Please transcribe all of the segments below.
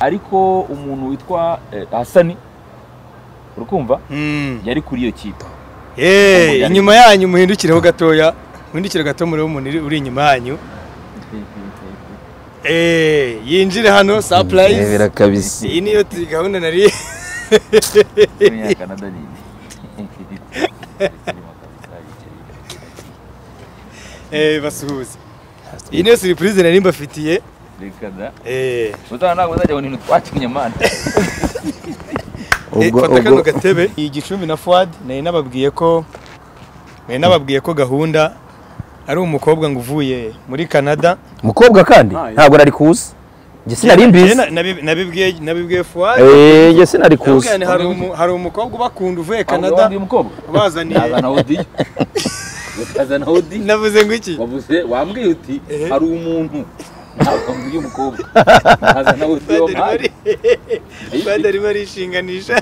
ariko umuntu witwa eh, hasani urukumva Mm. yari kuri iyo kipe. Eh, inyuma yanyu muhindukireho gatoya muhindukire gato murebe umuntu uri- uri inyuma yanyu. Eh, yinjire hano kabisa. Iyi niyo gahunda nari. Eh basuhuza iyi niyo surprise nari mbafitiye. Reka da eh ntabwo uzajya ni ibintu twakinnye mani Eh, fata kano gatebe. Iyi gicumbi na Fuad nari nababwiye ko nari nababwiye ko gahunda ari umukobwa ngo uvuye muri Canada. Umukobwa kandi? Ntabwo nari kuza sinari mbizi. Na- nabi- nabibwiye nabibwiye Fuad. Eh, njye sinari kuza hari umu- hari umukobwa ubakunda uvuye Canada. bazaniye. Navuze ngo iki? Wavuze wambwiye uti Ehe. hari umuntu ntabwo mbwiye umukobwa odiyo Fuad arimo ari- Fuad arimo arishinganisha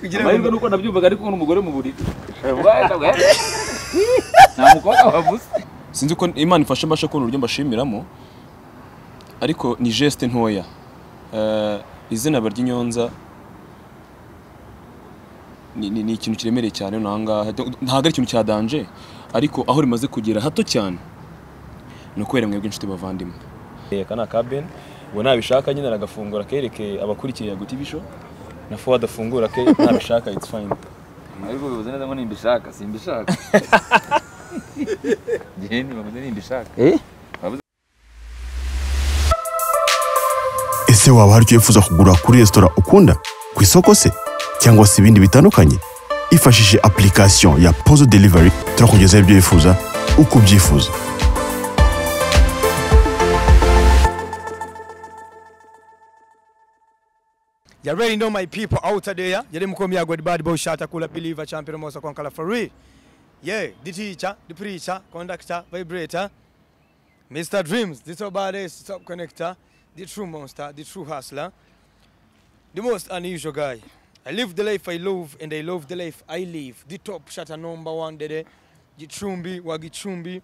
kugira amahirwe ngo nuko nabyumvaga ariko n'umugore mu buriri. Nta mukobwa wavuze sinzi ko imana ifasha mbasha kubona uburyo mbashimiramo ariko ni geste ntoya. Eh, izina ry'inyonza ni, ni, ni ikintu kiremereye cyane ntabwo ari ikintu cya danje ariko aho rimaze kugera hato cyane. Ni ukubera mwebwe inshuti bavandimwe. Aka ni akabeni ubu nabishaka nyine aragafungura kereke abakurikiye yago tv show na fuwad afungura ke nabishaka it's fine. Ariko bivuze neza ngo nimbishaka simbishaka. Giheni bavuze nimbishaka. Eh? ese waba hari icyo wifuza kugura kuri resitora ukunda? Ku isoko se? Cyangwa se ibindi bitandukanye? Ifashishije application ya pozo delivery turakugezaho ibyo wifuza uko ubyifuza. You already know my people out there. You didn't come here with bad boy shot kula believer champion mosa kwa kala for real. Yeah, the teacher, the preacher, conductor, vibrator. Mr. Dreams, the top baddest, top connector, the true monster, the true hustler, the most unusual guy. I live the life I love and I love the life I live. The top shutter number one dede, Gichumbi Wagi Gichumbi,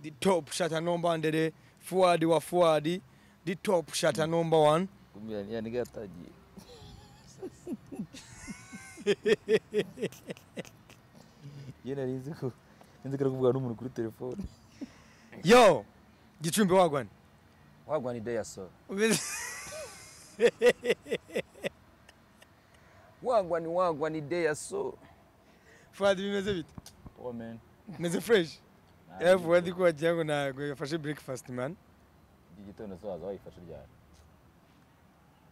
the top shutter number one dede, Fuadi wa Fuadi, the top shutter number one. Ye nari nzi ko nzi ko kuvugana n'umuntu kuri telefone Yo, Gicumbi wagwan. wagwa ni deya so wagwa ni wagwa ni deya so Fuadi bimeze bite? oh man Meze fresh. Eh Fuadi ko wagira ngo ntabwo yafashe breakfast man. iki gitondo se waza wayifashe ryari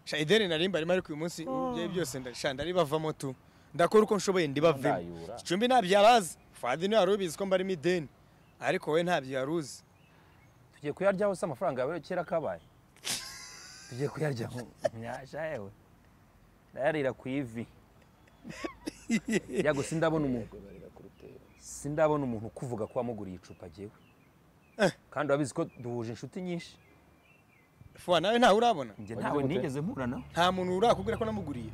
Shaidene narimba arimo ariko uyu munsi ibyo byose ndashanda ari bavamo tu. Ndakora uko nshoboye ndibavemo. Gicumbi ntabyo yarazi. Fuadi ni we wari ubizi ko mbarimo ideni. Ariko we ntabyo yaruzi. tugiye kuyaryaho se amafaranga yawe kera kabaye tugiye kuyaryaho nyasha yewe ndayarira ku ivi yago sindabona umuntu sindabona umuntu ukuvuga ko wamuguriye icupa jyewe kandi urabizi ko duhuje inshuti nyinshi Fuadi nawe ntawe urabona. njye ntawe nigeze mpura nawe Nta muntu urakubwira ko namuguriye.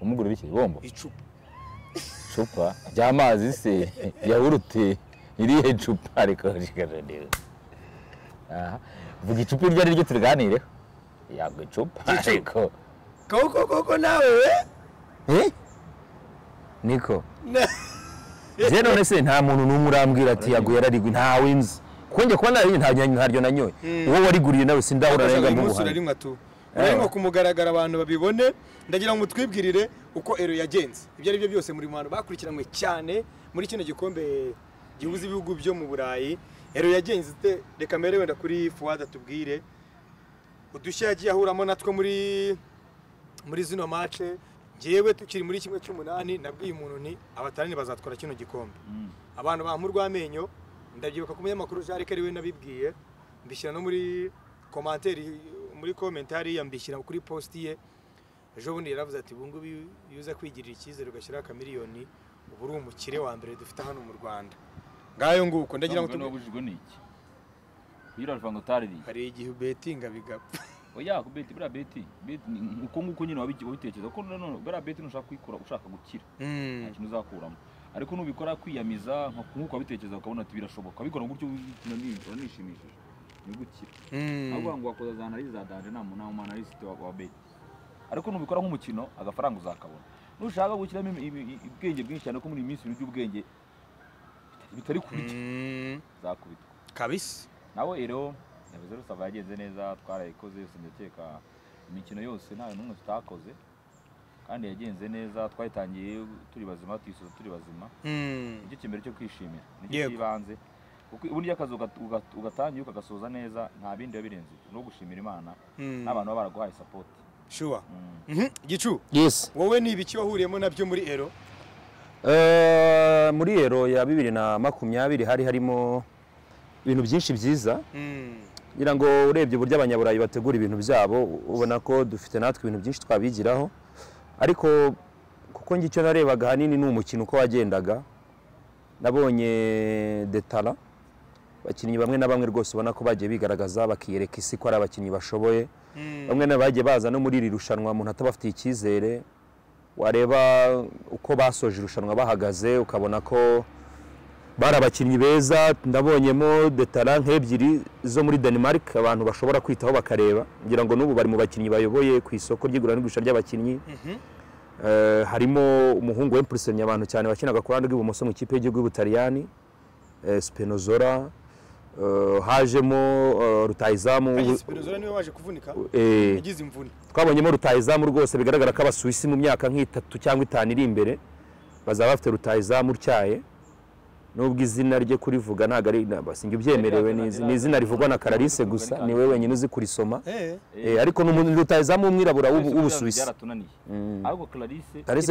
Umugura ibiki bombo icupa. icupa? Ry'amazi se? Yawurute irihe cupa? Ariko rikajanira aha. Vuga icupa iryo ari ryo turiganireho yago icupa ariko. Koko koko nawe we. Eh? niko? None se nta muntu n'umwe urambwira ati yago yararigwi ntawe nzi. Kuko njye kuba narariye nta- ntaryo nanyoye uwo wariguriye nawe sindahura Urashaka renga uyu munsi muguhaye urarimwa tu. Urarimwa ku mugaragaro abantu babibone. Ndagira ngo mutwibwirire uko ero yagenze. Ibyo ari byo byose muri mu bantu bakurikiranywe cyane muri kino gikombe gihuza ibihugu byo mu Burayi. Ero yagenze ite? Reka mbere wenda kuri Fuad atubwire. Udushya yagiye ahuramo natwo muri muri zino mace ngewe tukiri muri kimwe cy'umunani nabwiye umuntu nti abatarani bazatwara kino gikombe. Abantu bampa urw'amenyo ndabyibuka ku munyamakuru Jean Luc ari we nabibwiye. Mbishyira no muri komanteri muri komentari yambishyira kuri posti ye. Ejo bundi yaravuze ati ubu ngubu iyo uza kwigirira icyizere ugashyiraho akamiliyoni uba uri umukire wa mbere dufite hano mu rwanda. Ngayo nguko ndagira ngo ngo tubu- wabujijwe n'iki ngo utaririye hari igihe ubetinga bigapfa oya ku beti buriya beti beti uko nguko nyine wabi- wabitekereza ko nanone buriya beti nushaka kuyikora ushaka gukira. Nta kintu uzakuramo. Ariko nubikora kwiyamiza nk'uko wabitekereza ukabona ati birashoboka. Bikora gutyo uranishimishije ni gukira Mm. ahubwo ngo wakoza za analize za danje nta muntu nta muanalisite wa beti ariko nubikora nk'umukino agafaranga uzakabona. Nushaka gushyiramo ubwenge bwinshi cyane ko muri iyi minsi ibintu by'ubwenge bitari- bitari kurya Mm. zakubitwa. Kabisa. Nawe rero yavuze rusava yagenze neza twarayikoze yose ndakeka imikino yose nta n'umwe tutakoze. Kandi yagenze neza twayitangiye turi bazima tuyisoza turi bazima. Mm. ni cyo kimbere cyo kwishimira? Nicyo cy'ibanze? Iyo akazi ugat- ugat- ugatangiye ukagasoza neza nta bindi biba birenze. Ibyo. ni ugushimira imana. Mm. n'abantu baba baraguhaye sapoti sure. Mhm. gicu. Yes. Wowe ni ibiki wahuriyemo na byo muri ero? Eh, muri ero ya bibiri na makumyabiri hari harimo ibintu byinshi byiza. Ngira ngo urebye uburyo abanyaburayi bategura ibintu byabo ubona ko dufite natwe ibintu byinshi twabigiraho. Ariko kuko njye icyo narebaga ahanini ni umukino uko wagendaga nabonye detara abakinnyi bamwe na bamwe rwose ubona ko bagiye bigaragaza bakiyereka isi ko ari abakinnyi bashoboye Mm. bamwe na bagiye baza no muri iri rushanwa umuntu atabafitiye icyizere wareba uko basoje irushanwa bahagaze ukabona ko bari abakinnyi beza ndabonyemo detara nk'ebyiri zo muri Denmark abantu bashobora kwitaho bakareba. Ngira ngo n'ubu bari mu bakinnyi bayoboye ku isoko ry'igura n'igurisha ry'abakinnyi. Eh, harimo umuhungu w'impurisenya abantu cyane wakinaga ku ruhande rw'ibumoso mu ikipe y'igihugu y'ubutaliyani eh, Spinozzola eh, hajemo imvune. Twabonyemo rutahizamu rwose bigaragara ko abasuwisi mu myaka nk'itatu cyangwa itanu iri imbere. Bazaba bafite rutahizamu utyaye. Nubwo izina rye kurivuga ntabwo ari basinga ibyemerewe ni izi- ni izina rivugwa na Clarisse gusa ni we wenyine uzi kurisoma. Eh. Eh, ariko ni umuntu rutahizamu w'umwirabura w'ubu- w'ubusuwisi.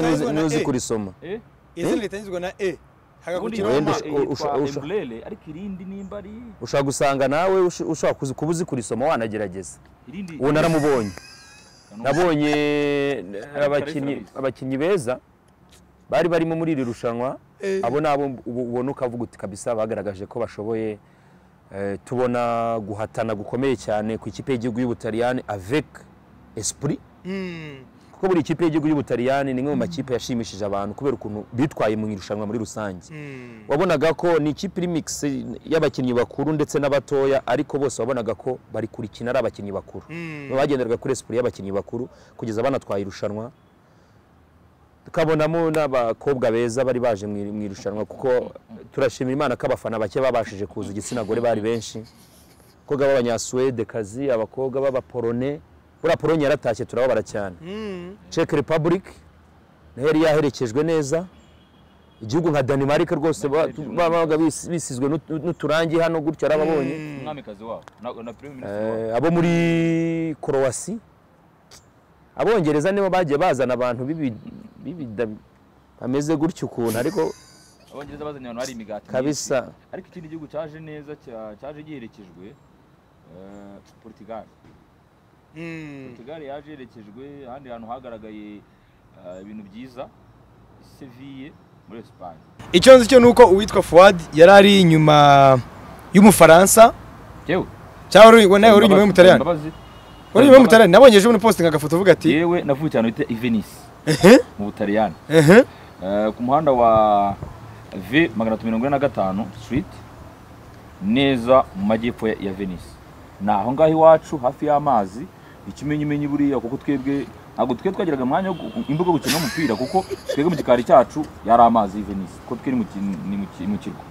Itangizwa ni we uzi kurisoma. Eh? Izina ritangizwa na e. Ushobora gusanga nawe ush- ushobora kuba uzi kurisoma wanagerageza. Uwo naramubonye nabonye abakinnyi beza. Bari barimo muri iri rushanwa Eh. abo nabo ubu- ubona ukavuga uti kabisa bagaragaje ko bashoboye Eh, tubona guhatana gukomeye cyane ku ikipe y'igihugu y'ubutaliyani avec esprit Mm. kuko buri ikipe y'igihugu y'ubutaliyani ni imwe mu makipe yashimishije abantu kubera ukuntu bitwaye mu irushanwa muri rusange Mm. wabonaga ko ni ikipe iri mix y'abakinnyi bakuru ndetse n'abatoya ariko bose wabonaga ko bari kurikina ari abakinnyi bakuru bagenderaga kuri esprit y'abakinnyi bakuru kugeza banatwaye irushanwa tukabonamo n'abakobwa beza bari baje mu irushanwa kuko turashimira imana ko abafana bake babashije kuza igitsina gore bari benshi. Abakobwa b'abanyasuwede kazi abakobwa b'abaporone buriya polonye yaratashye turababara cyane. Mm. Czech Republic na yo yari yaherekejwe neza. Igihugu nka Denmark rwose ba- babaga bisi- bisizwe n'utu- n'uturangi hano gutyo arababonye. Umwamikazi wabo. Na na premier ministre wabo Eh, abo muri Croatia abongereza nibo bagiye bazana abantu bibida bameze gutyo ukuntu ariko abongereza bazanye abantu hari imigati kabisa. Ariko ikindi gihugu cyaje neza cya- cyaje giherekejwe eh, Portugal. Mm. Portugal yaje yerekejwe ahandi hantu hagaragaye eh, ibintu byiza. Seville muri Espagne. Icyo nzi cyo ni uko uwitwa Fuad yari ari inyuma y'umufaransa. Cyangwa uri nawe uri inyuma y'umutaliyani. Imbabazi. uri inyuma y'umutaliyani nabonye ejo bundi posting agafoto uvuga ati yewe navuye cyane bita i Venice ehe? mu Butaliyani. Eh, ku muhanda wa V magana atatu mirongo ine na gatanu street neza mu majyepfo ya Venice ni aho ngaho iwacu hafi y'amazi ikimenyimenyi buriya kuko twebwe ntabwo twe twagiraga umwanya wo imbuga yo gukina umupira kuko twebwe mu gikari cyacu yari amazi y'i Venice kuko twe ni mu kirwa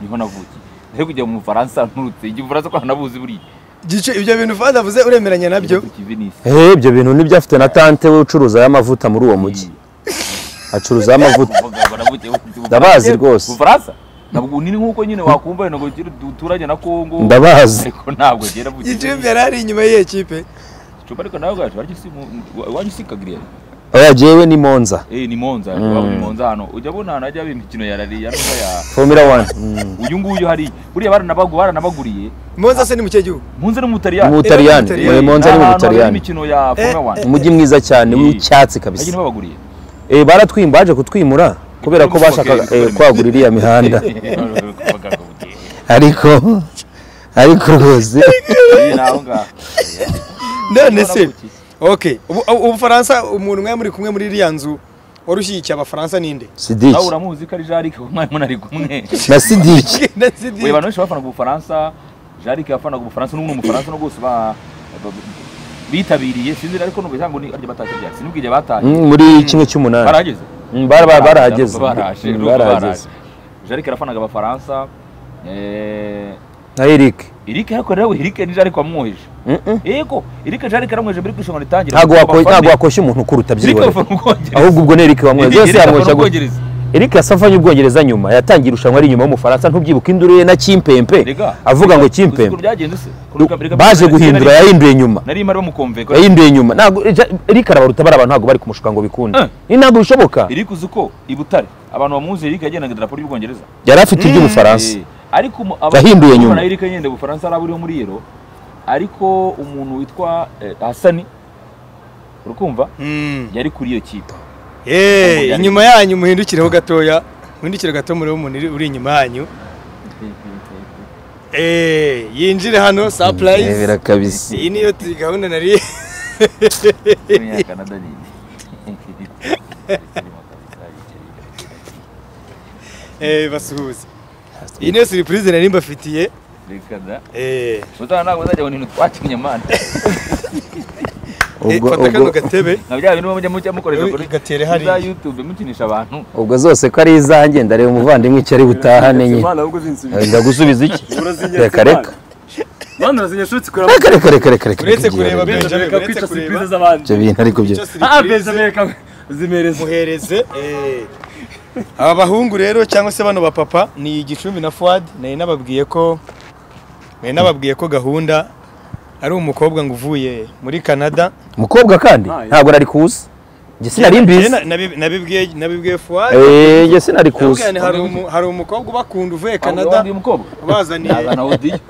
ni ho navukiye. Rero kujya mu Bufaransa nturutse. Igifaransa ko nabuzi buriya. Gice ibyo bintu Fuad avuze uremeranya na byo. Eh ibyo bintu ni byo afite na tante we ucuruza y'amavuta muri uwo mujyi acuruza y'amavuta Ndabazi rwose. Ntabwo ni nk'uko nyine wakumva wenda ngo duturanye na Kongo ndabazi. Ariko ntabwo ngera mu gicumbi yari ari inyuma y'iyo kipe Icupa ariko nawe gaje waryo si jewe ni Monza. Eh ni Monza. Waba ni Monza hano ujya bona hano ajya imikino ya rally ya ya Formula 1 Mm. uyu nguyu hari buriya baranabagu baranabaguriye Monza se ni mu gihugu Monza ni mu Butaliyani mu Butaliyani. Eh, Monza ni mu Butaliyani imikino ya Formula 1 umujyi mwiza cyane Eh. w'icyatsi kabisa. ntibabaguriye eh baratwimba baje kutwimura kubera ko bashakaga eh, kwagura iriya mihanda. Ariko ariko rwose. Naho ngaho none se. Okay ubu ubu- ubufaransa umuntu umwe muri kumwe muri iriya nzu wari ushyigikiye abafaransa ninde Sidiki nawe uramuzi ko ari Jarike umwanya munari kumwe. Na Sidiki Na Sidiki. we abantu benshi bafanaga ubufaransa jarike yafanaga ubufaransa n'ubu ni umufaransa no bose bitabiriye. Sinzi ariko numva cyangwa ni arya batashye byari sinubwo igihe bataye Mm, muri kimwe cy'umunani. Barahageze? Mm, bara- bara- barahageze Mm, barahageze. Baraje jarike yarafanaga abafaransa eh, na Eric. Eric ariko rero Eric ni Jarike wamwoheje Mm-mm. yego Eric Jarike aramwoheje mbere kwishonga ritangira ntabwo wako- ntabwo wakoshya umuntu ukuruta Eric byibura afana ubwongereza ahubwo ubwo ni Eric wamwoheje yose Eric afana yamwoshya gu- ubwongereza Eric yasafanye ubwongereza nyuma yatangiye irushanwa ari inyuma y'umufaransa ntubyibuka induru ye na Kimpempe. Rega, avuga ngo uzi ukuntu Kimpempe byagenze se. Reka- reka- baje reka- guhindura nari- yahinduye nyuma. Nari mari bamukomveka yahinduye nyuma. Ntabwo Ja- Eric arabaruta bari abantu ntabwo bari kumushuka ngo bikunde Eh. ni ntabwo bishoboka. Eric uzi ko i Butare abantu bamuzi Eric yagendaga idarapo ry'ubwongereza yari afite iby'umufaransa Eh, ariko umu- aba- Yahinduye urumva nyuma. na Eric nyine Ubufaransa ari aburiho muri Yero ariko umuntu witwa eh, Hasani urukumva Mm. yari kuri iyo kipe. Eh, inyuma yanyu muhindukireho gatoya muhindukire gato muri umuntu uri- uri inyuma yanyu. Eh, yinjire hano kabisa iyi niyo gahunda nari Muri iyi niyo surprise nari mbafitiye. Reka da eh. Mutana ntabwo uzajya ngo ibintu twakinnye mana eh, ubwo kano ubwo gatebe. Nka bya bintu mujya mujya mukoresha Uri- kuri gatere za hariya. YouTube mukinisha abantu. Ubwo zose ko ari izanjye ndareba umuvandimwe icyo ari butahane nyine Eh, ndagusubiza iki? Reka reka. Reka reka reka reka reka Uretse kureba Benjamin, reka kwica surprise z'abandi. Ibyo bintu ariko byo. Ah Benjamin reka zimereze. Muhereze eh. Aba bahungu rero cyangwa se bano bapapa ni Gicumbi na Fuad nari nababwiye ko nari nababwiye ko gahunda ari umukobwa ngo uvuye muri Canada. Umukobwa kandi? Ah, ntabwo nari kuza. Njye sinari mbizi. Na- nabi- nabibwiye nabibwiye Fuad Eh, njye sinari kuza. hari umu- hari umukobwa ubakunda uvuye Canada. bazaniye.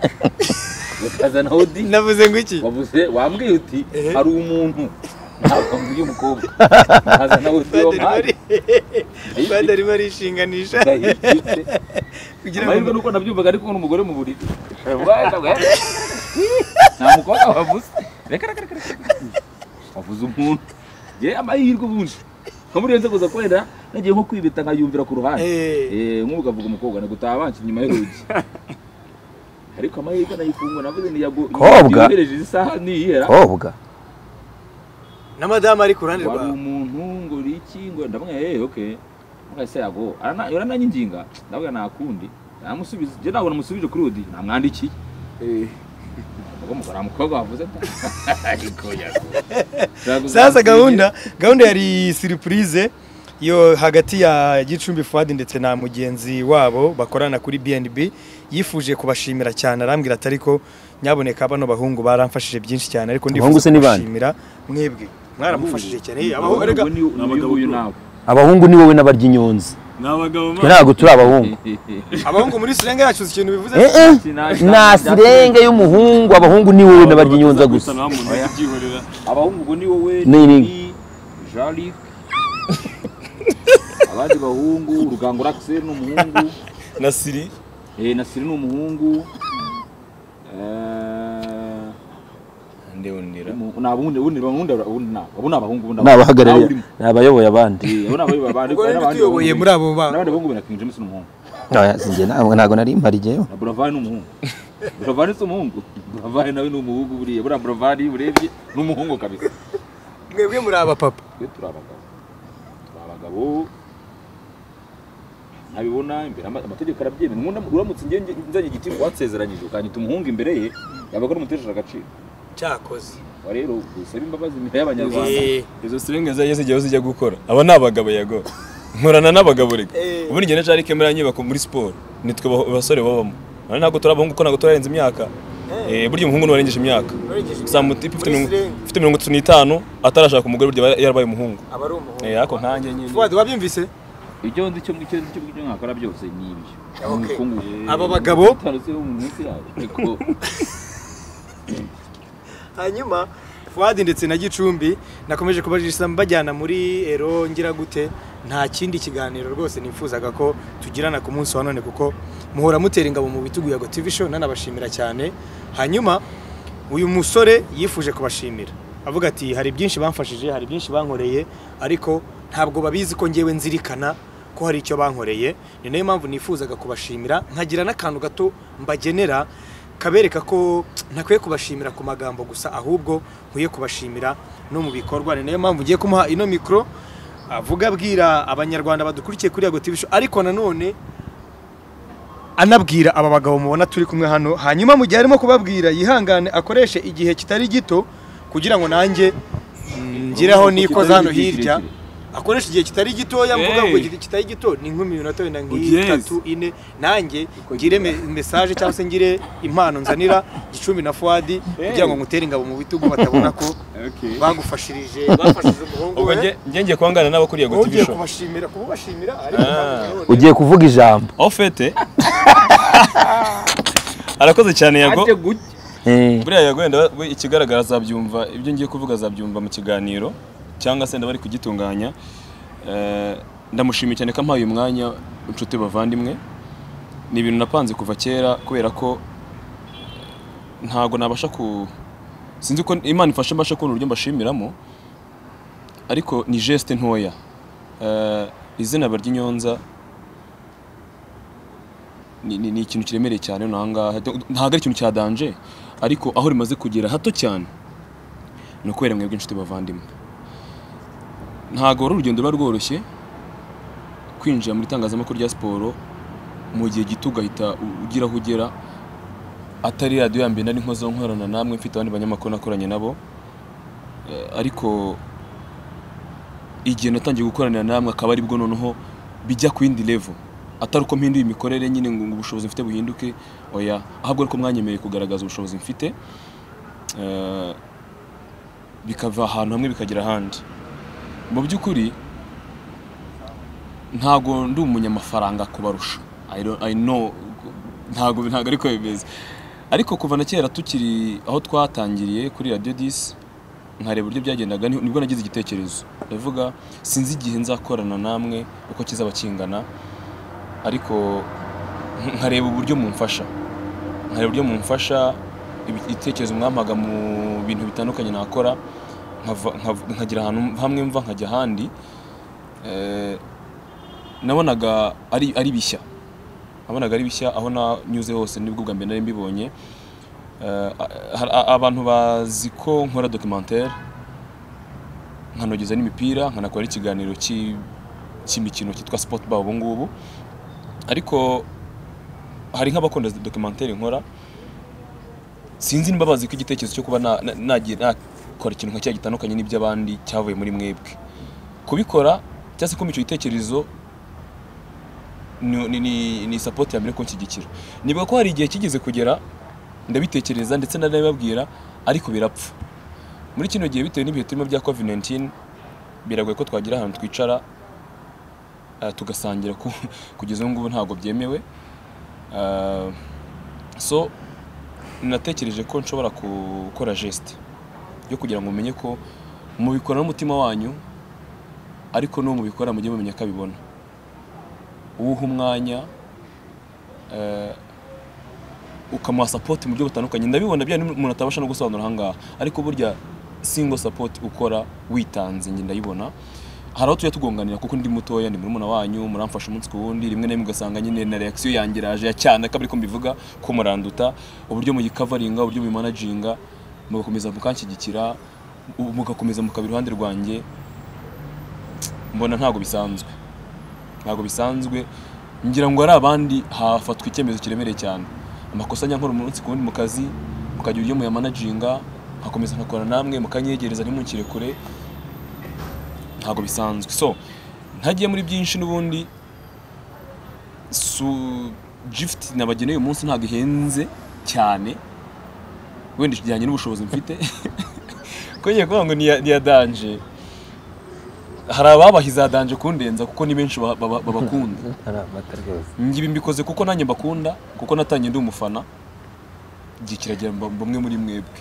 Navuze ngo iki? Wavuze wambwiye uti Ehe. hari umuntu ntabwo mbwiye umukobwa yazana Odi Fuad wo arimo mpande ari- Fuad arimo arishinganisha kugira amahirwe ngo nuko nabyumvaga ariko n'umugore mu buriri nta mukobwa wavuze reka reka reka reka wavuze umuntu. Ye amahirwe ubundi nko muri iyo nzego za kwenda nagiye nko kwibita nkayumvira ku ruhande. Eh. Eh, nk'ubu ukavuga umukobwa ni gutaha banki inyuma y'urugi ariko amahirwe nayifunga navuze ni yago Kobwa? yohereje isaha niyihera. Kobwa na madamu ari ku ruhande wari rwawe umuntu ngo uri iki ngo ndamubwira eh okay. Mwese yago arana yorananyinginga ndabwira nta kundi. Namusubiza je ntabwo namusubije kuri odi namwandikiye yago. Sasa gahunda gahunda yari surprise yo hagati ya Gicumbi Fuad ndetse na mugenzi wabo bakorana kuri BNB yifuje kubashimira cyane. Arambwira ati ariko nyaboneka bano bahungu baramfashije byinshi cyane ariko ndifuza kubashimira mwebwe. Mwaramufashije cyane. Abahungu ni wowe n'abarya inyonzi ni abagabo twe ntabwo turi abahungu. Abahungu muri sirenga yacu uzi ikintu bivuze Eh, eh, nta sirenge y'umuhungu abahungu ni wowe n'abarya inyonza gusa. abahungu ni wowe Ni- Jalik abandi bahungu Rugangura Axel ni umuhungu. Na Siri. Eh Nasiri ni umuhungu. Nde undira umu- ni abundi ubundi ubundi ubundi na abo ni abahungu ubundi ni nawe abahagarariye urimo. ni abayoboye abandi Eh, abo ni abayoboye abandi bahungu- muri abo bana n'abandi bahungu na King James ni umuhungu Oya, si njye ntabwo nari mparigeyo na Buravan ni umuhungu Buravan si umuhungu Buravan nawe ni umuhungu buriya buriya Buravan iyo urebye ni umuhungu kabisa mwebwe muri aba papa twe turi abagabo turi abagabo ntabibona imbere ama- amategeko arabyemera uramutse nzanye igiti wansezeranyije ukanyita umuhungu imbere ye yabaga ari agaciro cyakoze. Wa rero gusaba imbabazi imbere y'abanyarwanda. Izo sirenga zagiye zijyaho zijya gukora. Aba ni abagabo yego. Nkorana n'abagabo reka. Ubundi njye na Jarike muri nyubako muri siporo nitwe aba- abasore babamo. None ntabwo turi abahungu kuko ntabwo turarenza imyaka. Eh, burya umuhungu ntiwarengeje imyaka. Ufite mirongo- itatu n'itanu atarashaka umugore burya aba yarabaye umuhungu. Aba ari umuhungu. Ariko nkanjye nyine wabyumvise? Ibyo ndi cyo ngicyo icyo ngicyo nkakora byose ni ibyo. Aba bagabo? hanyuma Fuad ndetse na Gicumbi nakomeje kubajisha mbajyana muri ero ngira gute nta kindi kiganiro rwose nifuzaga ko tugirana ku munsi wa none kuko muhora mutera ingabo mu bitugu ya TV show nanabashimira cyane. Hanyuma uyu musore yifuje kubashimira. Avuga ati hari byinshi bamfashije hari byinshi bankoreye ariko ntabwo babizi ko ngewe nzirikana ko hari icyo bankoreye. Ni na yo mpamvu nifuzaga kubashimira. Nkagira n'akantu gato mbagenera kabereka ko ntakwiye kubashimira ku magambo gusa ahubwo nkwiye kubashimira no mu bikorwa. Ni na yo mpamvu ngiye kumuha ino mikoro avuga abwira abanyarwanda badukurikiye kuri Yago TV show. Ariko nanone anabwira aba bagabo mubona turi kumwe hano. Hanyuma mu gihe arimo kubabwira yihangane akoreshe igihe kitari gito kugira ngo nanjye mm, ngireho nikoze hano hirya. Akoresha igihe kitari gitoya mvuga ngo igihe kitari gito. Ni nk'iminota wenda nk'itatu ine nanjye ngire me- message cyangwa se ngire impano nzanira gicumbi na fuadi kugira ngo ngutere ingabo mu bitugu batabona ko bagufashirije bafashije umuhungu we njye njye ngiye kuhangana n'abakuriye TV ugiye kubashimira kubashimira ariko ntabwo nanone- ugiye kuvuga ijambo. Aho fete arakoze cyane yago. Buriya yago wenda we ikigaragara azabyumva ibyo ngiye kuvuga azabyumva mu kiganiro. Cyangwa se ndabari kugitunganya Eh, ndamushimiye cyane ko ampaye uyu mwanya inshuti bavandimwe. Ni ibintu napanze kuva kera kubera ko ntago nabasha ku sinzi ko imana ifashe mbasha kubona uburyo mbashimiramo ariko ni geste ntoya. Eh, izina ry'inyonza ni, ikintu kiremereye cyane hano ahangaha. Ntabwo ari ikintu cya danje ariko aho rimaze kugera hato cyane ni ukubera mwebwe inshuti bavandimwe. Ntabwo wari urugendo ruba rworoshye kwinjira muri itangazamakuru rya siporo mu gihe gito ugahita ugira aho ugera atari radiyo ya mbere nari nkozeho nkorana namwe mfite abandi banyamakuru nakoranye nabo. Eh, ariko igihe natangiye gukoranira namwe akaba ari bwo noneho bijya ku yindi level. Atari uko mpinduye imikorere nyine ngo ubushobozi mfite buhinduke oya ahubwo ariko mwanyemereye kugaragaza ubushobozi mfite. Eh, bikava ahantu hamwe bikagera ahandi. Mu by'ukuri ntago ndi umunyamafaranga kubarusha. Ntago ntago ariko bimeze ariko kuva na kera tukiri aho twatangiriye kuri radio 10 nkareba uburyo byagendaga ni- ni bwo nagize igitekerezo. Ndavuga sinzi igihe nzakorana namwe uko kizaba kingana ariko nkareba uburyo mumfasha. Nkareba uburyo mumfasha ibi- ibitekerezo mwampaga mu bintu bitandukanye nakora nkagira ahantu hamwe mva nkajya ahandi Eh, nabonaga ari bishya. Nabonaga ari bishya aho nanyuze hose ni bwo bwa mbere nari mbibonye. Eh, abantu bazi ko nkora documentaire nkanogeza n'imipira nkanakora ikiganiro cy'i- cy'imikino cyitwa sport bar ubu ngubu. Ariko hari nk'abakunda documentaire nkora sinzi niba bazi ko igitekerezo cyo kuba nakora ikintu nka cya gitandukanye n'iby'abandi cyavuye muri mwebwe. Kubikora cyangwa se kumva icyo gitekerezo ni, support ya mbere ko nshyigikira nibuka ko hari igihe kigeze kugera ndabitekereza ndetse ndanabibabwira ariko birapfa. Muri kino gihe bitewe n'ibihe turimo bya covid 19 biragoye ko twagira ahantu twicara eh, tugasangira ku- kugeza ubu ngubu ntabwo byemewe. Eh, so natekereje ko nshobora gukora geste. Yo kugira ngo mumenye ko mubikora n'umutima wanyu ariko no mubikora mujye mumenya ko abibona. Uwuha umwanya eh, ukamuha support mu buryo butandukanye. Ndabibona bya umuntu atabasha no gusobanura ahangaha ariko burya single support ukora witanze njye ndayibona. Hari aho tujya tugonganira kuko ndi mutoya ndi murumuna wanyu muramfasha umunsi ku wundi rimwe na rimwe ugasanga nyine na reaction yanjye iraje ya cyane akaba ariko mbivuga ko muranduta uburyo muyikavaringa uburyo muyimanaginga mugakomeza mukanshyigikira mugakomeza mukaba iruhande rwanjye mbona ntabwo bisanzwe. Ntabwo bisanzwe ngira ngo hari abandi hafatwa icyemezo kiremereye cyane. Amakosa nkora umunsi ku wundi mu kazi mukagira uburyo muyamanaginga nkakomeza nkakora namwe mukanyegereza ntimunkire kure ntabwo bisanzwe. So ntagiye muri byinshi n'ubundi su gift nabageneye uyu munsi ntabwo ihenze cyane. Wenda kijyanye n'ubushobozi mfite. Ko ngiye kuvuga ngo ni iya- ni iya danje hari ababaha iza danje kundenza kuko ni benshi ba- ba- babakunda. Ngibi mbikoze kuko nanjye mbakunda kuko natangiye ndi umufana. Igihe kiragera bamwe muri mwebwe.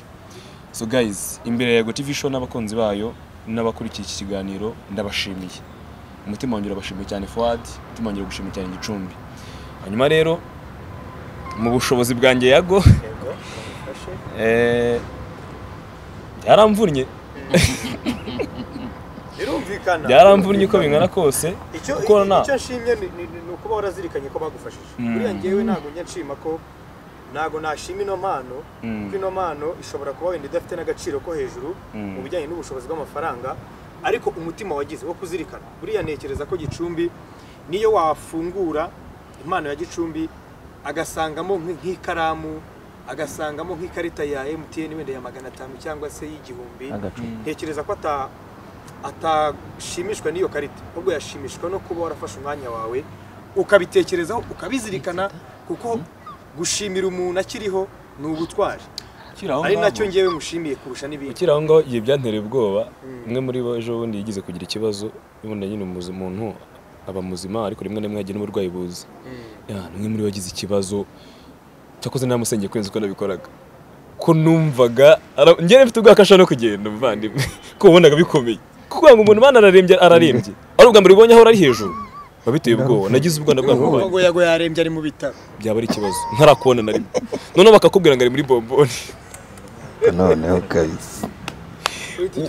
So guys imbere ya TV show n'abakunzi bayo n'abakurikiye iki kiganiro ndabashimiye. Umutima wanjye urabashimiye cyane Fuad umutima wanjye uragushimiye cyane Gicumbi. Hanyuma rero mu bushobozi bwanjye yago byaramvunnye birumvikana. Byaramvunnye uko bingana kose icyo kuko na icyo nshimye ni- ukuba warazirikanye ko bagufashije. Buriya ngewe ntabwo njya nshima ko ntabwo nashima ino mpano Mm. kuko ino mpano ishobora kuba wenda idafite n'agaciro ko hejuru Mm. mu bijyanye n'ubushobozi bw'amafaranga ariko umutima wagize wo kuzirikana. Buriya ntekereza ko gicumbi niyo wafungura impano ya gicumbi agasangamo nk'i- nk'ikaramu agasangamo nk'ikarita ya MTN wenda ya magana atanu cyangwa se y'igihumbi Agacupa. ntekereza ko ata atashimishwa n'iyo karita. Ahubwo yashimishwa no kuba warafashe umwanya wawe ukabitekerezaho ukabizirikana kuko gushimira umuntu akiriho ni ubutwari. Ari na cyo ngewe mushimiye kurusha n'ibindi. Ukiri aho ngaho igihe byantereye ubwoba. Umwe muri bo ejo bundi yigize kugira ikibazo ubundi nyine umuntu aba muzima ariko rimwe na rimwe yagira n'uburwayi buzi umwe muri bo yagize ikibazo cyakoze namusengeye kurenza uko nabikoraga ko numvaga njyewe mfite ubwaka ashaka no kugenda muvandimwe ko wabonaga bikomeye. Kuko ngo umuntu mana ararembye ararembye. Ari ubwa mbere ubonye aho ari hejuru. Biba biteye ubwoba. Nagize ubwana bwabo ngo yago yarembye ari mu bitaro. Byaba ari ikibazo. Ntarakubona na rimwe. Noneho bakakubwira ngo ari muri bomboni. Noneho kabisa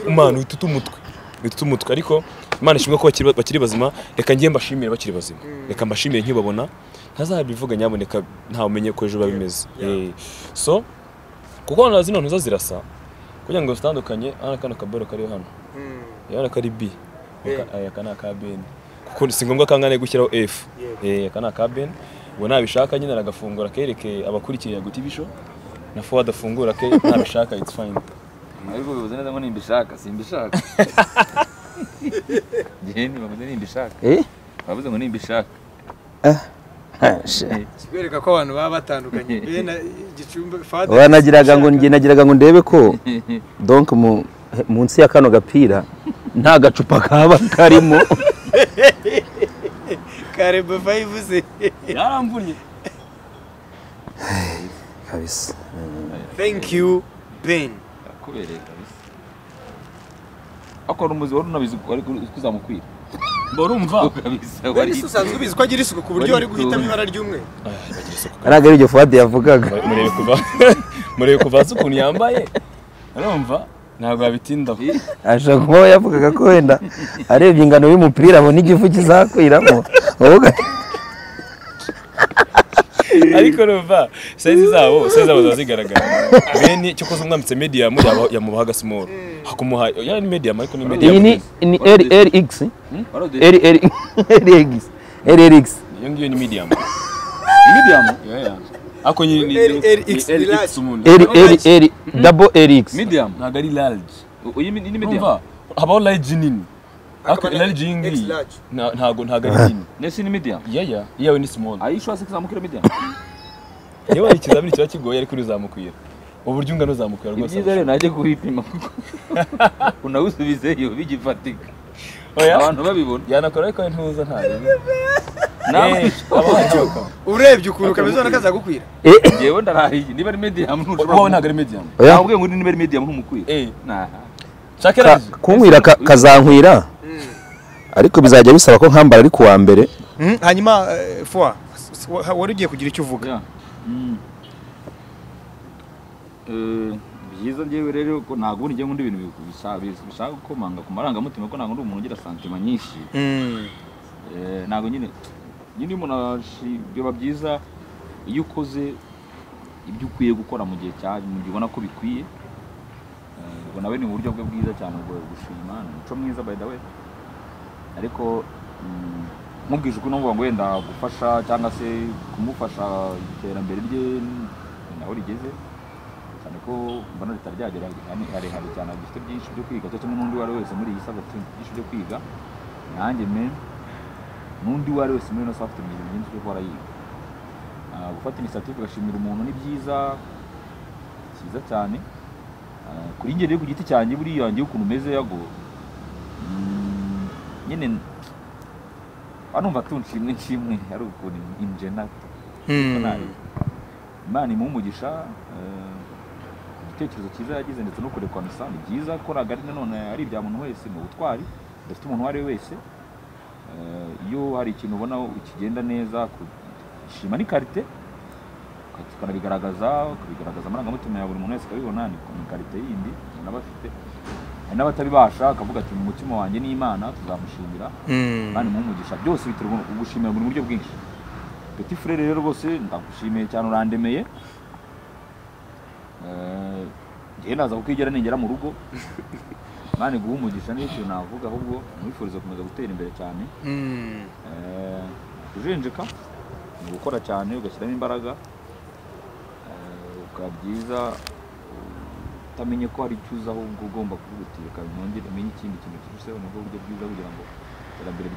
umwana uhita umutwe. Uhita umutwe. Ariko imana ishimwe ko bakiri, bazima. Reka njye mbashimire bakiri bazima. Reka mbashimire nkibabona. Ntazabivuga nyaboneka ntawumenye ko ejo biba bimeze. Eh, so kuko na zino ntuza zirasa. Kugira ngo zitandukanye hano kano kaboro kariho hano. Urabona ko ari B. Aka- aya aka ni aka Ben. Kuko si ngombwa kangane gushyiraho F. Eh aka ni aka Ben. Ubwo nabishaka nyine aragafungura kereke abakurikiye TV show na forward afungura ke nabishaka it's fine. Ariko bivuze neza ngo nimbishaka simbishaka. Njyewe nibavuze nimbishaka. Eh? Bavuze ngo nimbishaka. Kikwereka ko abantu baba batandukanye. Wanagiraga ngo njye nagiraga ngo ndebe ko donc mu munsi ya kano gapira nta gacupa kaba karimo. Karebo fayive se yaramvunye kabisa. Thank you ben. Kubereye kabisa. Akora umuzi wari unabizi ko ariko kuzamukwira barumva kabisa ben se usanzwe ubizi ko agira isuku ku buryo wari guhitamo ibara ry'umweru. Araga ari iryo fuadi yavugaga. Murebe kuva murebe kuva hasi ukuntu yambaye. Urumva? Ntabwo yabitindaho ashobora kuba yavugaga ko wenda arebye ingano y'umupira abona igifu kizakwiramo. Ariko urumva sayizi zabo sayizi zabo ziba zigaragara. Bene cyo umwambitse medium yaba- yamubaha agasimoru hakumuha ya ni medium ariko ni iyi medium ni ni rx rx rx iyo ngiyo ni medium medium Yeah, yeah. nyine ni. RX umuntu rr double rx medium ntabwo ari large. Uyu ni ni medium habaho large nini? Na large iyi X ngiyi large. nta- ntabwo ntabwo ari nini? Nese ni medium yaya iyawe ni small. Ayishwa se kuzamukira medium niba hari ikizamini kiba kigoye ariko uzamukwira uburyo ungana uzamukwira rwose ibyiza rero najye kuwipima kuko unawusubizeyo bigifatika. Abantu babibona. Yanakora ariko ntuza nawe urebye ukuntu kameze ubona kazagukwira ngewe ndarahiye. Niba ari medium ntushobora wowe ntabwo ari medium. Oya. Nakubwiye ngo niba ari medium ntumukwira eh. Kunkwira ka- kazankwira. Ariko bizajya bisaba ko nkambara ari kuwa mbere. Hanyuma fwa wari ugiye kugira icyo uvuga. Mm. Eh, byiza njyewe rero ko ntabwo ubundi nkunda ibintu bishaka gukomanga ku marangamutima ko ntabwo ndi umuntu ugira santima nyinshi. Eh, ntabwo nyine nyine iyo umuntu biba byiza iyo ukoze ibyo ukwiye gukora mu gihe cya mu gihe ubona ko bikwiye. Eh, ubwo nawe ni uburyo bwe bwiza cyane bwo gushima ni umuco mwiza by the way. Ariko mm, nkubwije numva ngo wenda gufasha cyangwa se kumufasha iterambere rye naho rigeze. Cyane ko mbona hani- harehare cyane gifite byinshi byo kwiga cyo kimwe n'undi uwo ari we wese muri iyi saba afite byinshi byo kwiga nanjye men n'undi uwo ari we wese muri ino saba afite ibintu byinshi byo guhora yiga gufata inisiyative ugashimira umuntu ni? Byiza cyiza cyane kuri njye rero ku giti cyanjye buriya njyewe ukuntu umeze yago nyine anumva tunshimwe nshimwe ari ukuntu injenato. Imana imuha umugisha igitekerezo cyiza yagize ndetse no kurekwa misa ni byiza ko ragari nanone ari ibya muntu wese ni ubutwari udafite umuntu uwo ari we wese Eh, iyo hari ikintu ubona kigenda neza shima ni karite uka- ukanabigaragaza ukabigaragaza amarangamutima ya buri muntu wese akabibona ni karite yindi umuntu aba afite hari n'abatabibasha akavuga ati mu mutima wanjye ni imana tuzamushimira. Kandi mu umugisha byose biterwa gushimira buri buryo bwinshi. Petit frere rero rwose ndagushimiye cyane urandemeye. Ngewe naza kukigera ningera mu rugo mani guha umugisha niyo ikintu navuga ahubwo mwifuriza gukomeza gutera imbere cyane Mm. Eh, kujenjeka ni ugukora cyane ugashyiramo imbaraga Eh, ukaba byiza utamenye ko hari icyo uzi ahubwo ugomba kuvuga uti reka nongere umenye ikindi kintu kiruseho ni bwo buryo bwiza kugira ngo iterambere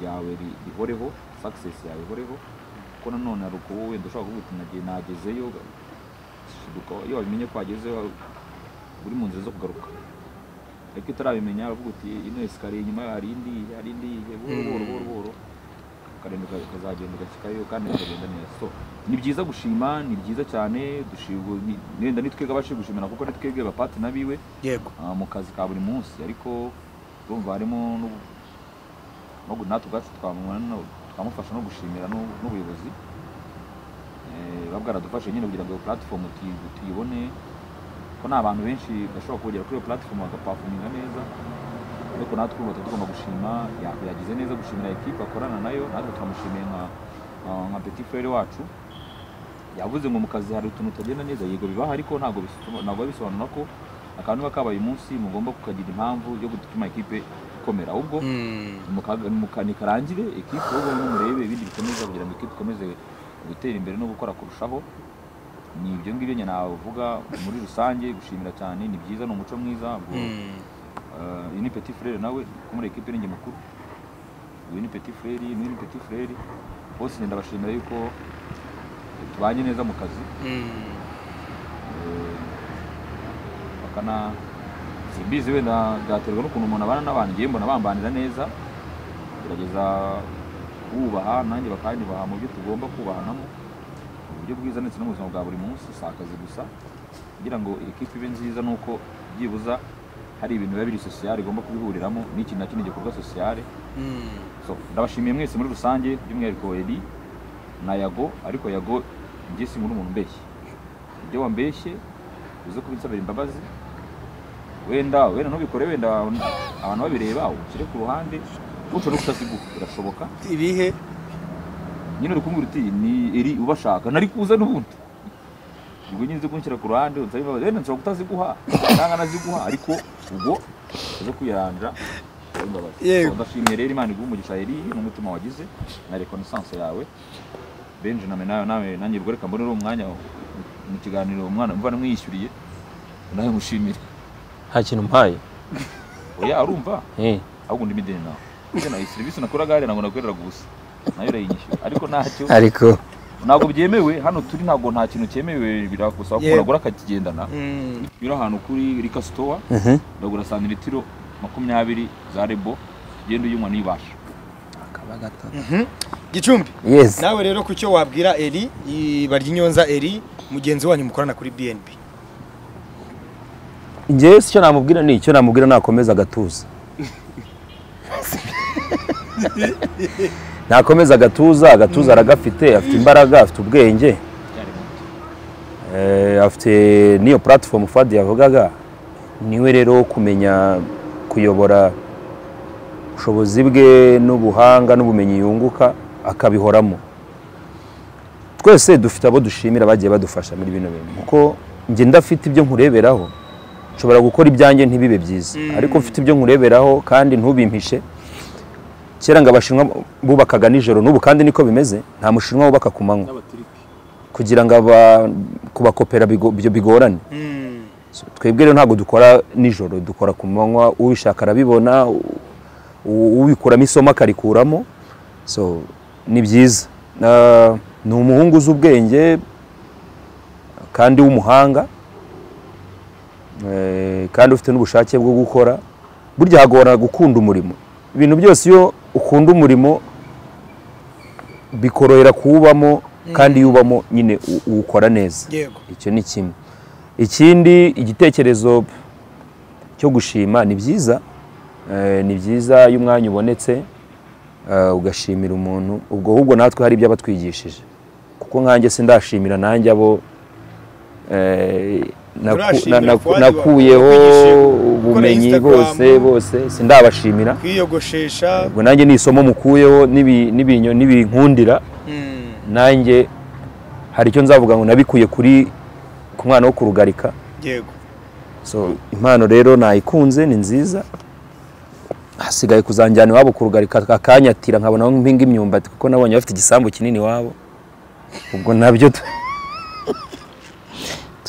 ryawe ri- rihoreho success yawe ihoreho kuko nanone hari wowe wenda ushobora kuvuga uti nagezeyo shiduka iyo wabimenye ko wagezeho uri mu nzira zo kugaruka. Ariko utarabimenya uravuga uti ino esikariye inyuma hari indi hari indi buhoro buhoro buhoro buhoro. Ukarenda uka- ukazagenda ugashyikayo kandi bikagenda neza. So ni byiza gushima ni byiza cyane wenda nitwebwe abashe gushimira kuko nitwebwe abapatina biwe. Yego. Ah, mu kazi ka buri munsi. Ariko urumva harimo natwe ubwacu twamufasha no gushimira n'u- n'ubuyobozi. Eh, bwaradufashe nyine kugira ngo iyo tuyi- tuyibone. Ko nta bantu benshi bashobora kugera kuri iyo platform bagapafuminga neza. Ariko natwe ubu tuba tugomba gushima. Ya- yagize neza gushimira ekipe akorana na yo. Natwe turamushimiye nka petit frere wacu. Yavuze ngo mu kazi hari utuntu tutagenda neza. Yego bibaho ariko ntabwo bisobanura ko akantu niba kabaye umunsi mugomba kukagira impamvu yo gutuma ekipe ikomera. Ahubwo Mm. mukaga- muka- nikarangire ekipe ahubwo murebe ibindi bikomeza kugira ngo ekipe ikomeze gutera imbere no gukora kurushaho ni ibyo ngibyo nyine navuga muri rusange gushimira cyane ni byiza ni umuco mwiza ubwo Mm. Uh, uyu ni petit frere nawe muri ekipe ninjye mukuru uyu ni petit frere n'uyu ni petit frere bose ngenda bashimira yuko tubanye neza mu kazi Mm. Eh, bakana simbizi wenda byaterwa n'ukuntu umuntu abana n'abantu ngiye mbona bambanira neza gerageza kubaha nanjye bakanyubaha mu byo tugomba kubahanamo mu buryo bwiza ndetse no mu buzima bwa buri munsi si akazi gusa. Kugira ngo ekipe ibe nziza ni uko byibuza hari ibintu biba biri sosiyale igomba kubihuriramo n'iki na kino gikorwa sosiyale. Mm. so ndabashimiye mwese muri rusange by'umwihariko Edi na Yago ariko Yago njye si muri umuntu mbeshye. Ibyo wambeshye uze kubinsabira imbabazi. Wenda wenda ntubikore wenda abantu babireba ushyire ku ruhande. Ushobora no kutaziguha birashoboka? Ibihe nyine uri kumbwira uti ni eri ubashaka? Nari kuza n'ubundi. Ubwo nyine uzi kunshyira ku ruhande unsaba imbabazi. Wenda nshobora kutaziguha? Cyangwa naziguha ariko ubwo uze kwiyaranja imbabazi. Ndashimiye rero imana iguha umugisha. Eri n'umutima wagize na reconnaissance yawe. Benjamin nawe nawe nanjye ubwo reka mbone uri umwanya mu kiganiro umwana mva namwiyishyuriye nawe mushimire nta kintu mpaye. Oya arumva? Eh, ahubwo ndimo ideni nawe. Nayo serivisi nakoraga hariya ntabwo nakoreraga ubusa na yo urayinyishyura ariko ntacyo. Ariko. Ntabwo byemewe. Hano turi ntabwo nta kintu cyemewe biragusaba ko Yego. unagura akakigendana Mm. iyo uri ahantu kuri rika sitowa Mhm. uragura santiritiro makumyabiri za rebo. Ugenda uyinywa nibasha gicumbi. Yes. Nawe rero ku cyo wabwira eri baryinyonza eri mugenzi wanyu mukorana kuri bnb njyewe si cyo namubwira ni icyo namubwira nakomeza agatuza. Nakomeza agatuza agatuza aragafite afite imbaraga afite ubwenge. Eh, afite n'iyo platform Fadi yavugaga ni we rero wo kumenya kuyobora ubushobozi bwe n'ubuhanga n'ubumenyi yunguka akabihoramo. Twese dufite abo dushimira bagiye badufasha muri bino bintu. Kuko njye ndafite ibyo nkureberaho. Nshobora gukora ibyanjye ntibibe byiza. Ariko mfite ibyo nkureberaho kandi ntubimpishe kera ngo abashinwa bubakaga nijoro n'ubu kandi niko bimeze nta mushinwa wubaka ku manywa. Kugira ngo kubakopera bigo- ibyo bigorane. Mm. Twebwe rero ntabwo dukora nijoro dukora ku manywa ubishaka arabibona ubikuramo isomo akarikuramo. So ni byiza. Ni umuhungu uzi ubwenge kandi w'umuhanga. Kandi ufite n'ubushake bwo gukora burya hagora gukunda umurimo. Ibintu byose iyo ukunda umurimo bikorohera kuwubamo kandi iyo ubamo nyine uwukora neza. Icyo ni kimwe. Ikindi igitekerezo cyo gushima ni byiza Eh, ni byiza iyo umwanya ubonetse eh, ugashimira umuntu. Ubwo ahubwo natwe hari ibyo aba atwigishije kuko nkanjye sindashimira nanjye abo eh, nakuyeho ubumenyi bose bose sindabashimira. kwiyogoshesha ubwo nanjye ni isomo mukuyeho n'ibinkundira Mm. nanjye hari icyo nzavuga ngo nabikuye kuri ku mwana wo kurugarika yego. So impano rero nayikunze ni nziza. Hasigaye kuzanjyana iwabo ku rugari ka- akanyatira nkabona aho mpinga imyumbati kuko nabonye bafite igisambu kinini iwabo. Ubwo na byo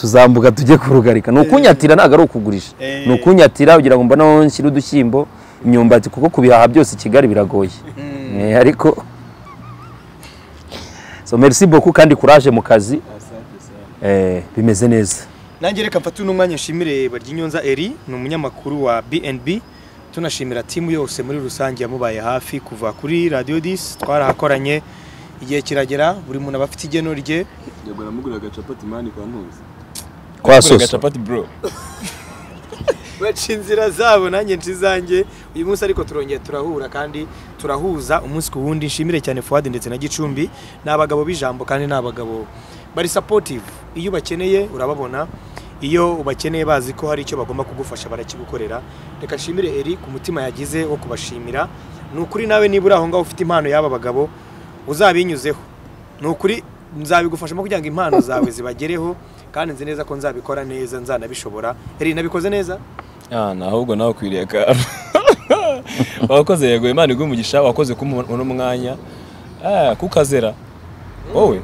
tuzambuka tujye ku rugarika ni ukunyatira ntabwo ari ukugurisha. Eh. ni ukunyatira kugira ngo mbone aho nshyira udushyimbo imyumbati kuko kubihaha byose i kigali biragoye. Eh, ariko so merci beaucoup kandi courage mu kazi. Eh, bimeze neza. Nanjye reka mfate uno mwanya nshimire Baryinyonza Eri ni umunyamakuru wa BNB tunashimira timu yose muri rusange yamubaye hafi kuva kuri Radio 10 twarahakoranye igihe kiragera buri muntu aba afite igeno rye. Yego namugurira agacapati mani kwa ntuzi kwa soso. agacapati bro. Baca inzira zabo nanjye nca izanjye uyu munsi ariko turongeye turahura kandi turahuza umunsi ku wundi. Nshimire cyane Fuad ndetse na Gicumbi. Ni abagabo b'ijambo kandi ni abagabo bari supportive. Iyo ubakeneye urababona. Iyo ubakeneye bazi ko hari icyo bagomba kugufasha barakigukorera reka nshimire Eri ku mutima yagize wo kubashimira. Ni ukuri nawe niba uri aho ngaho ufite impano y'aba bagabo uzabinyuzeho. Ni ukuri nzabigufashamo kugira ngo impano zawe zibagereho kandi nzi neza ko nzabikora neza nzanabishobora. Eri nabikoze neza? Ah, ahubwo nawe ukwiriye akantu wakoze yego imana umugisha wakoze uno mwanya. Ah, kukazera wowe?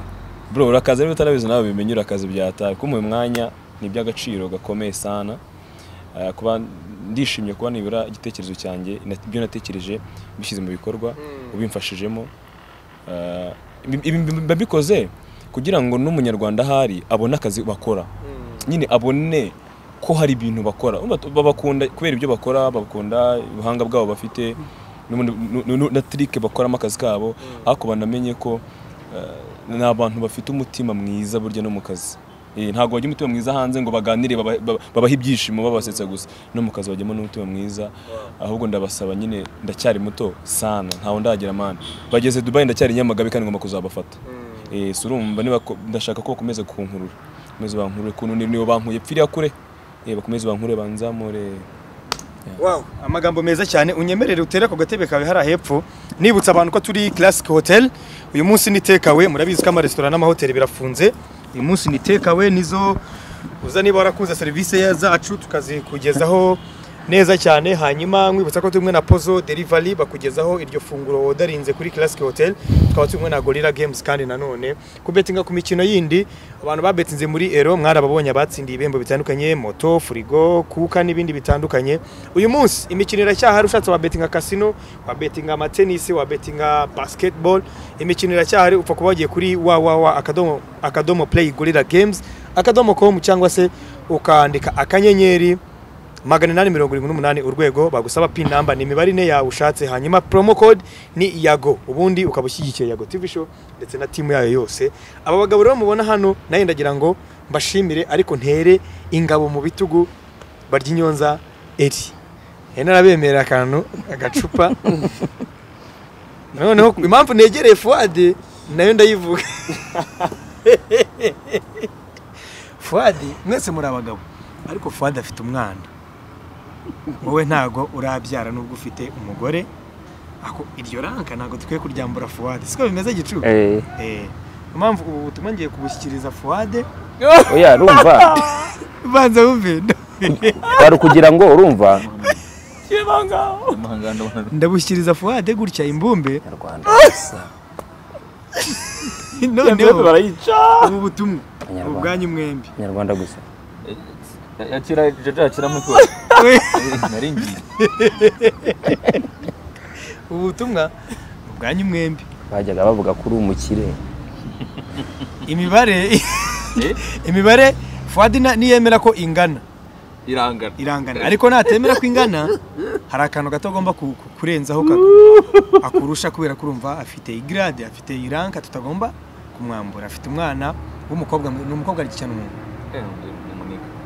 Bro urakaze niba utarabizi nawe bimenye urakaze byataye kumuha umwanya ni iby'agaciro gakomeye sana. Ah, kuba ndishimye kuba nibura igitekerezo cyanjye ibyo natekereje bishyize mu bikorwa ubimfashijemo. Ah, ibi- mba bikoze kugira ngo n'umunyarwanda ahari abone akazi bakora. Nyine abone ko hari ibintu bakora. Babakunda kubera ibyo bakora bakunda ubuhanga bwabo bafite nu- na trike bakoramo akazi kabo. Ariko banamenye ko eh, ni abantu bafite umutima mwiza burya no mu kazi. Ntabwo bagira umutima mwiza hanze ngo baganire baba- baba- babahe ibyishimo babasetsa gusa. No mu kazi bajyamo n'umutima mwiza ahubwo ndabasaba nyine ndacyari muto sana ntawe ndagira mani bageze Dubai ndacyari Nyamagabe kandi ngomba kuzabafata. Eh so urumva ndashaka ko bakomeza kunkurura. Bakomeze bankurure kuntu ni- nibo bankuye pfiriya kure. Eh bakomeze bankurure banzamure. Wow, amagambo meza cyane. Unyemerere utere ku gatebe kawe hariya hepfo. Nibutsa abantu ko turi Classic Hotel. Uyu munsi ni takeaway. Murabizi ko amaresitora n'amahoteli birafunze. Uyu munsi ni takeaway nizo uza niba warakunze serivisi zacu tukazikugezaho neza cyane hanyuma nkwibutsa ko turi kumwe na Pozo Delivery bakugezaho iryo funguro wodarinze kuri Classic Hotel tukaba turi kumwe na Gorilla Games kandi nanone kubetinga ku mikino yindi abantu babetinze muri Ero mwarababonye abatsindiye ibihembo bitandukanye moto furigo kuka n'ibindi bitandukanye. Uyu munsi imikino iracyahari ushatse wa betinga casino wa betinga amatenisi wa betinga basketball. Imikino iracyahari upfa kuba wagiye kuri www akadomo akadomo play gorilla games akadomo com cyangwa se ukandika akanyenyeri magana inani mirongo irindwi n'umunani urwego bagusaba pin number ni imibare ine yawe ushatse hanyuma promo code ni yago. Ubundi ukaba ushyigikiye yago tv show ndetse na timu yayo yose. Aba bagabo rero mubona hano na yo ndagira ngo mbashimire ariko ntere ingabo mu bitugu barya inyonza eri. Hene arabemerera akantu agacupa. Noneho impamvu negereye fuwadi na yo ndayivuga. Fuwadi mwese muri abagabo ariko fuwadi afite umwana. Wowe ntago urabyara nubwo ufite umugore. Ako iryo ranka ntabwo dukwiye kuryambura fuwade siko bimeze gicu eh. Eh, mpamvu ubu butumwa ngiye kubushyikiriza fuwade oya urumva. Banza wumve. Kwari ukugira ngo urumva. Ndabushyikiriza fuwade gutya imbumbe. Noneho ubu butumwa. Ubwanyu mwembi. Nyarwanda gusa. Yakira jaja yakira mutwe nari ngiye ubu butumwa ubwanyu mwembi. Bajyaga bavuga ko uri umukire imibare. Imibare fuwadi niyemera ko ingana. Irangana. Irangana. Ariko natemera ko ingana hari akantu gato agomba ku- ku- kurenzaho akurusha kubera ko urumva afite igrade afite iranka tutagomba kumwambura. Afite umwana w'umukobwa ni umukobwa ari cyane umuntu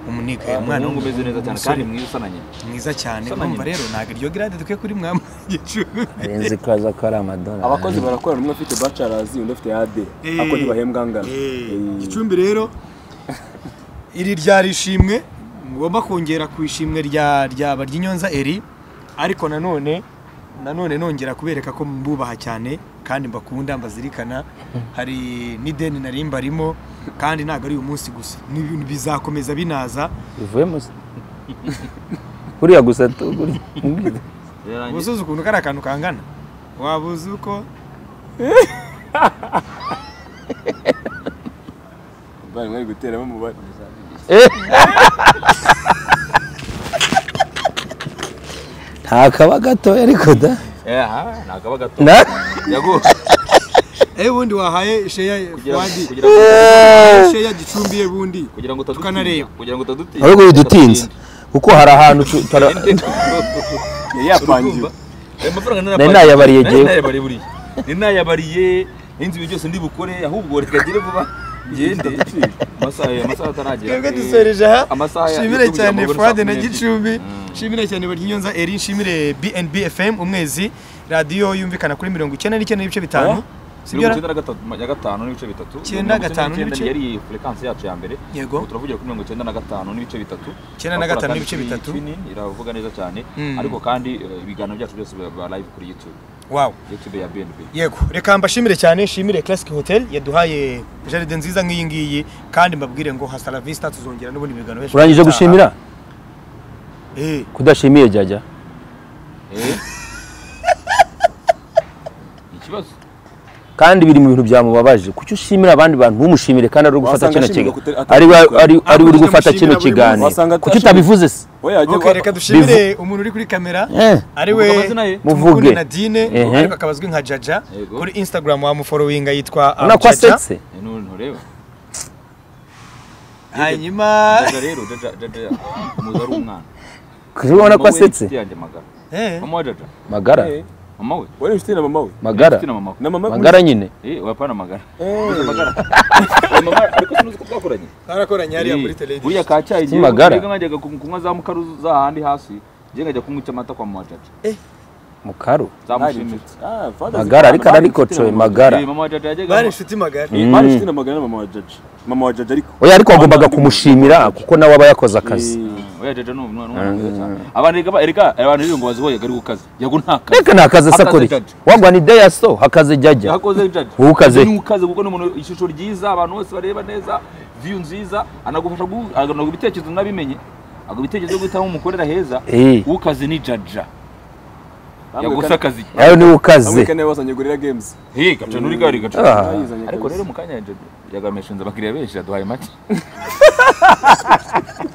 umuniga eh, umwana umeze neza cyane kandi mwiza usa na nyina mwiza cyane. Urumva rero ntabwo iryo grade dukwiye kuri mwamba gicuku arenze ko aza ko ari amadolari abakozi barakorana umwe afite bachelors undi afite AD ariko ntibahembwa angana gicumbi rero iri ryari ishimwe ngomba kongera ku ishimwe rya rya Baryinyonza Eri ariko nanone nanone nongera kubereka ko mbubaha cyane. Kandi mbakunda mbazirikana. Hari n'ideni nari mbarimo kandi ntabwo ari uyu munsi gusa. Ni- bizakomeza binaza. Kuriya gusa uzi ukuntu kari akantu kangana. Waba uzi uko? Bari mwari guteramo umubare. Nta kaba gatoya ariko da. Ntakaba gato Na- yago eh ubundi wahaye sheya kugira wadi kugira ngo sheya bundi kugira ngo utadutinya Tukanareba. kugira ngo utadutinya ahubwo bidutinze kuko hari ahantu yapangiwe Nari nayabariye Nari jyewe. nayabariye buriya nari nayabariye n'inzu ibi byose ndi bukore ahubwo reka gire vuba ngende amasaha amasaha ataragera twebwe dusoreje aha amasaha ya- shimire yo kugira cyane ngo fuade na gicumbi. Shimire cyane baryinyonza eri shimire bnb fm umwezi radiyo yumvikana kuri mirongo icyenda n'icyenda n'ibice bitanu. Sibyo mirongo icyenda na gatanu n'ibice bitatu. Icyenda gatanu n'ibice- yari frequency yacu ya mbere. Yego. turavugira kuri mirongo icyenda na gatanu n'ibice bitatu. Icyenda na gatanu n'ibice bitatu. Iravuga neza cyane. Mm. ariko kandi eh, ibiganiro byacu byose biba live kuri youtube. Bnb yego. Reka mbashimire cyane shimire classic hotel. Yaduhaye jaride nziza nk'iyi ngiyi kandi mbabwire ngo hasta la vista tuzongera n'ubundi biganiro benshi urangije gushimira? Eh. Kudashimiye jajya Eh? ikibazo. Kandi biri mu bintu byamubabaje. Kuki ushimira abandi bantu? Ntumushimire kandi ari gufata kino kiganiro. ari we- ari ari uri gufata kino kiganiro. kuki utabivuze? Se reka dushimire umuntu uri kuri kamera Eh, ari we. Muvuge. Nadine ariko akaba azwi nka Jaja kuri Instagram wamufollowinga yitwa urabona ko Jaja. asetse hanyuma rero jaja umuzi ari umwana. Kuki ubona ko asetse magara? Eh. Mama magara we wari inshuti na mama we magara na mama magara nyine. Eh wapana magara. Uzi magara? Eh, mama ariko sinuzi ko twakoranye twarakoranye hariya muri Eh, televiziyo buriya ka cyayi Si magara. ku- kunywa za mukaru za handi hasi. Njye nkajya kunywa amata kwa mama wa jaja mukaru? Ah, magara ariko ararikocoye magara. Eh, bari inshuti magara. Eh, bari inshuti na magana na mama wa jaji. Mama wa jaji ariko oya ariko wagombaga kumushimira kuko nawe aba yakoze akazi Eh, oya jaja ni umwana umwana mwiza cyane abantu reka ereka abantu rero ngo bazihoye gari gukaza yago nta kazi. Reka nta kazi asa Hakaze akora iki Jaja. wagwa ni deya so hakaze jajya yakoze jaja Wowe ukaze. ni ukaze kuko ni umuntu ishusho ryiza abantu bose bareba neza view nziza anagufasha gu- aganaga ibitekerezo nabimenye agwa ibitekerezo guhitamo umukorera heza Eh. ukaze ni jaja bamwe yagusa akazi nawe ni we ukaze kane bazanye gorilla games. Hey, gaca nuri gari gaca. Ah. Ariko rero mu kanya yagameshinze abakiriya benshi yaduhaye make.